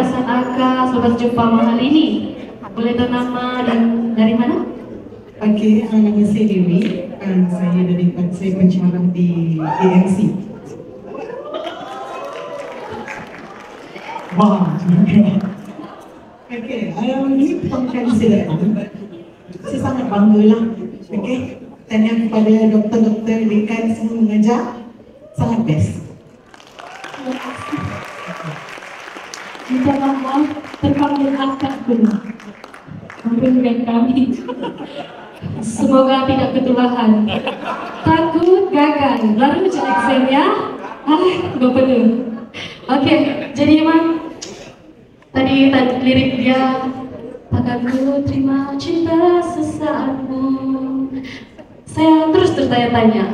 perasaan Aka selepas jumpa mahal ini? Boleh tahu nama dan dari mana? Okey, uh, nama saya Dewi. Uh, saya dari saya pencarah di ANC. Wah, Okey, um, ini pertama kali saya datang. Saya sangat bangga lah. Okey, tanya kepada doktor-doktor, dekan semua mengajar. Sangat best. Minta maaf terpanggil akak dulu. Memberikan kami. Semoga tidak ketulahan. Takut gagal. Lalu exam ya. Ah, perlu. Oke, jadi emang tadi, tadi lirik dia Takkan ku terima cinta sesaatmu Saya terus bertanya-tanya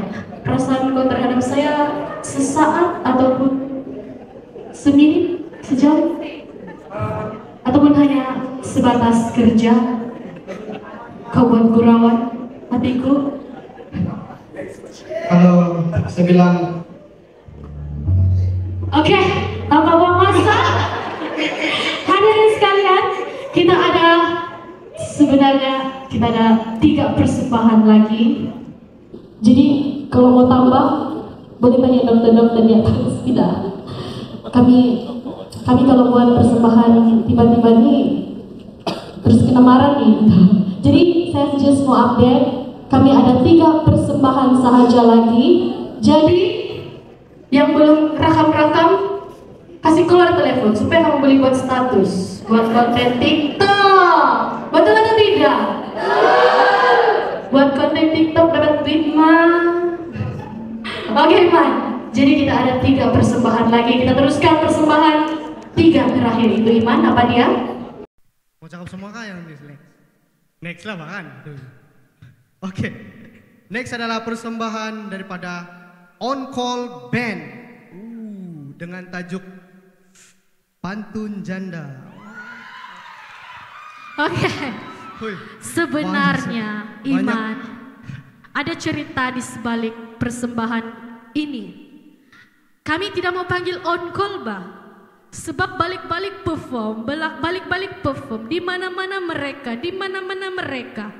Perasaan kau terhadap saya sesaat ataupun semenit, sejam Ataupun hanya sebatas kerja Kau buat gurauan hatiku Kalau saya bilang Oke, tanpa buang masa Hadirin sekalian, kita ada sebenarnya kita ada tiga persembahan lagi. Jadi kalau mau tambah, boleh tanya dokter-dokter di atas. Tidak. Kami kami kalau buat persembahan tiba-tiba nih terus kena marah nih. Jadi saya just mau update, kami ada tiga persembahan sahaja lagi. Jadi yang belum rakam-rakam kasih keluar telepon supaya kamu boleh buat status buat konten TikTok. Betul atau tidak? Buat konten TikTok dapat duit mah oke man jadi kita ada tiga persembahan lagi. Kita teruskan persembahan tiga terakhir itu Iman apa dia? Mau cakap semua kah yang next next next lah bahkan oke. Next adalah persembahan daripada On Call Band. Uh, dengan tajuk Pantun Janda. Oke. Hui, sebenarnya banyak- Iman ada cerita di sebalik persembahan ini. Kami tidak mau panggil on call bah sebab balik-balik perform balik-balik perform di mana-mana mereka di mana-mana mereka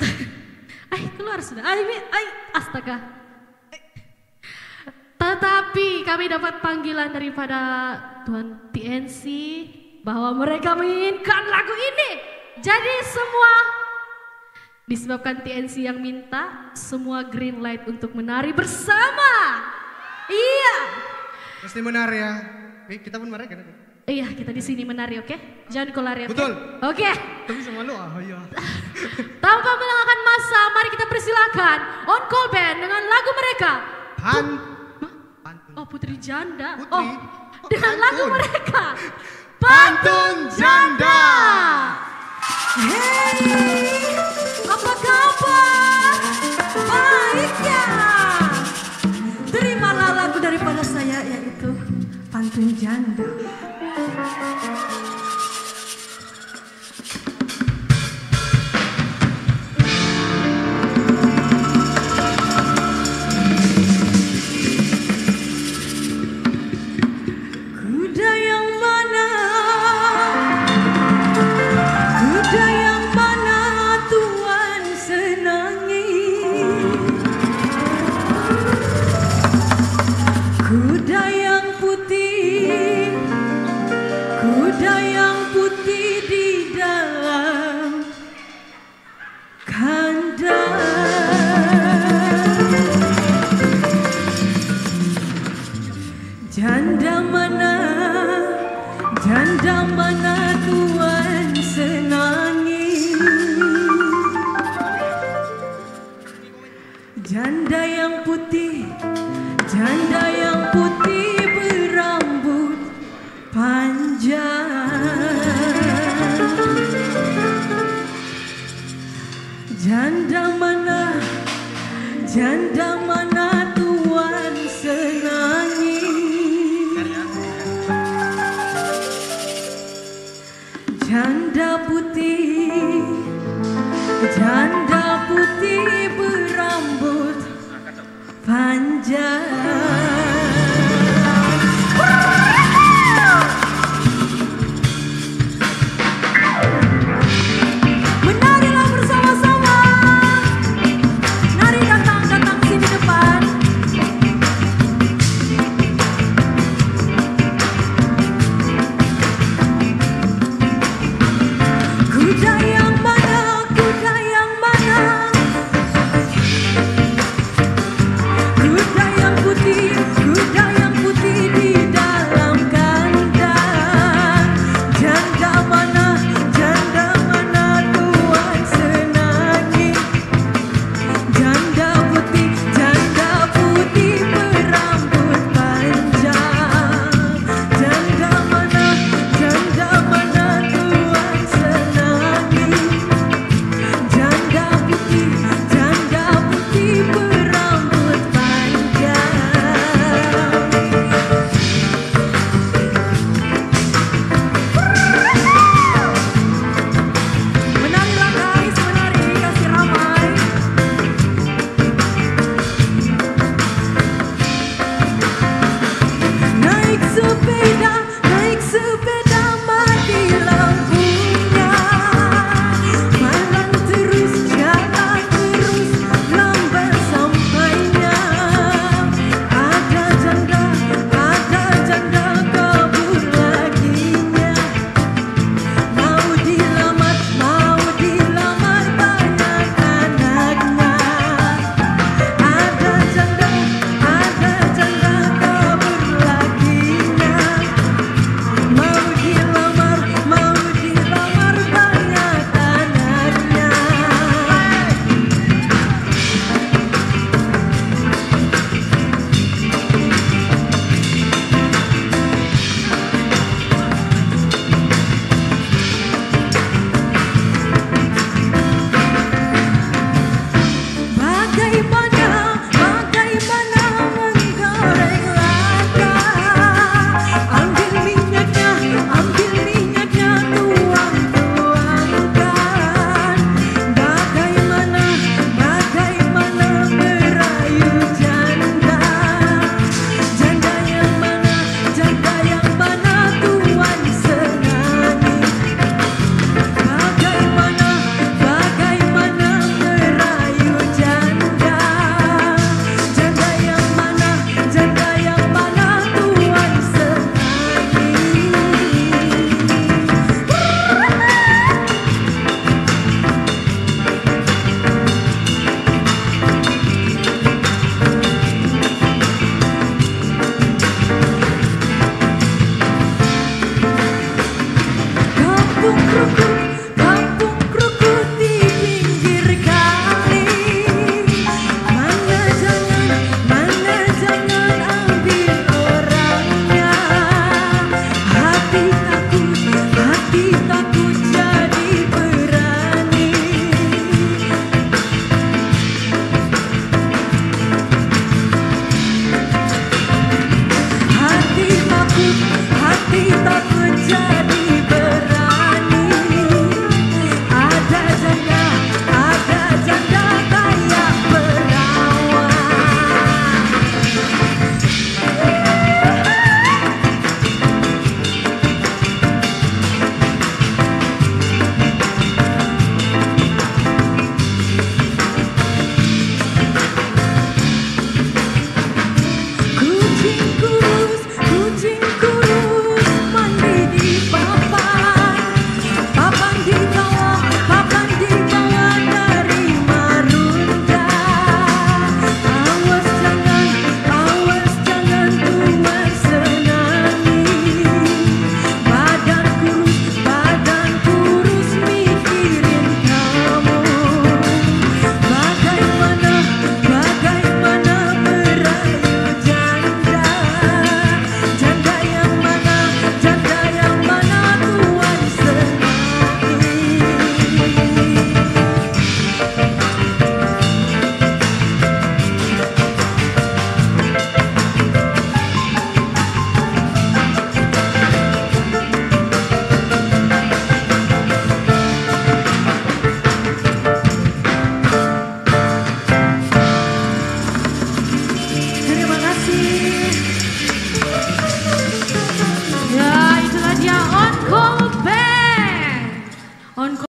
ay keluar sudah ay, ay astaga tetapi kami dapat panggilan daripada Tuan TNC bahwa mereka menginginkan lagu ini. Jadi semua disebabkan TNC yang minta semua green light untuk menari bersama. Iya. Mesti menari ya Oke, kita pun mereka. Iya, kita di sini menari, oke? Jangan kau lari, oke? Betul. Oke. Tapi sama lu ah ya. Tanpa melengahkan masa, mari kita persilakan On Call Band dengan lagu mereka. Pan Pantun. Oh, Putri Janda. Putri? Oh, Oh, dengan lagu pantun. mereka. Pantun Janda. Hey, apa kabar? Baik ya. Terimalah lagu daripada saya yaitu Pantun Janda. Janda yang putih, janda yang putih berambut panjang. Janda mana, janda mana Tuhan senangi? Janda putih,